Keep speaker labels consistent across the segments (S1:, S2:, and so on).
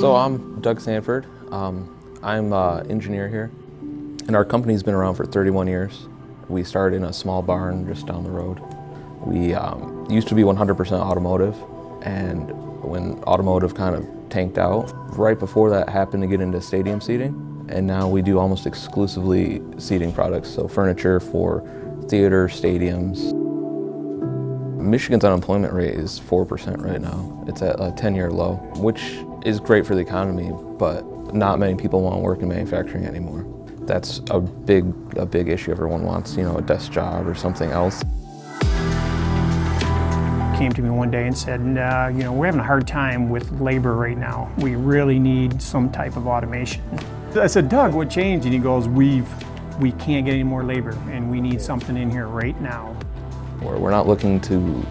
S1: So I'm Doug Sanford. Um, I'm an engineer here, and our company's been around for 31 years. We started in a small barn just down the road. We um, used to be 100% automotive, and when automotive kind of tanked out, right before that happened to get into stadium seating, and now we do almost exclusively seating products, so furniture for theater, stadiums. Michigan's unemployment rate is 4% right now. It's at a 10-year low, which is great for the economy, but not many people want to work in manufacturing anymore. That's a big, a big issue. Everyone wants, you know, a desk job or something else.
S2: Came to me one day and said, uh, you know, we're having a hard time with labor right now. We really need some type of automation. I said, Doug, what changed? And he goes, we've, we can't get any more labor and we need something in here right now.
S1: We're not looking to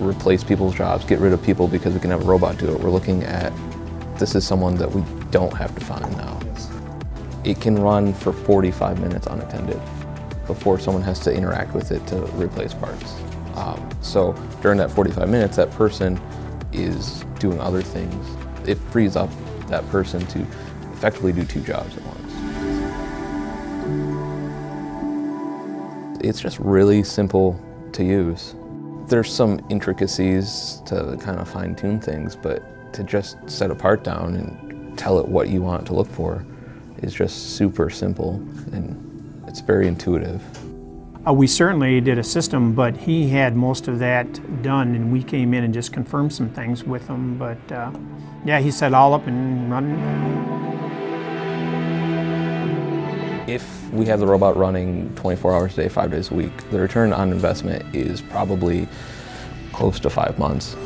S1: replace people's jobs, get rid of people because we can have a robot do it. We're looking at this is someone that we don't have to find now. It can run for 45 minutes unattended before someone has to interact with it to replace parts. Um, so during that 45 minutes, that person is doing other things. It frees up that person to effectively do two jobs at once. It's just really simple to use. There's some intricacies to kind of fine tune things, but to just set a part down and tell it what you want it to look for is just super simple and it's very intuitive.
S2: Uh, we certainly did a system, but he had most of that done and we came in and just confirmed some things with him. But uh, yeah, he set all up and running.
S1: If we have the robot running 24 hours a day, five days a week, the return on investment is probably close to five months.